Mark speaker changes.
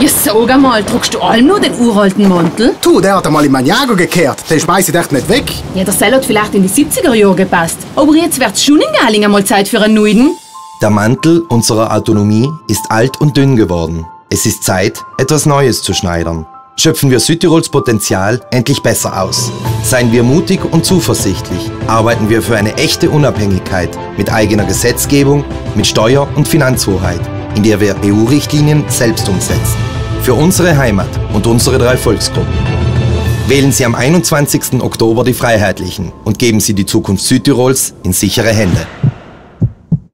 Speaker 1: Ja, sag einmal, trugst du allem nur den uralten Mantel?
Speaker 2: Du, der hat einmal in Maniago gekehrt. Den schmeiß ich echt nicht weg.
Speaker 1: Ja, der Seil hat vielleicht in die 70er Jahre gepasst. Aber jetzt wird's schon in Gerling einmal Zeit für einen neuen.
Speaker 3: Der Mantel unserer Autonomie ist alt und dünn geworden. Es ist Zeit, etwas Neues zu schneidern. Schöpfen wir Südtirols Potenzial endlich besser aus. Seien wir mutig und zuversichtlich. Arbeiten wir für eine echte Unabhängigkeit mit eigener Gesetzgebung, mit Steuer- und Finanzhoheit, in der wir EU-Richtlinien selbst umsetzen. Für unsere Heimat und unsere drei Volksgruppen. Wählen Sie am 21. Oktober die Freiheitlichen und geben Sie die Zukunft Südtirols in sichere Hände.